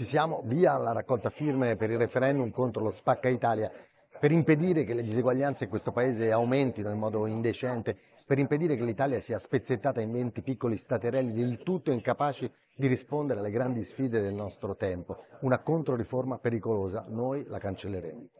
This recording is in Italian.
ci siamo, via la raccolta firme per il referendum contro lo spacca Italia, per impedire che le diseguaglianze in questo paese aumentino in modo indecente, per impedire che l'Italia sia spezzettata in 20 piccoli staterelli del tutto incapaci di rispondere alle grandi sfide del nostro tempo. Una controriforma pericolosa, noi la cancelleremo.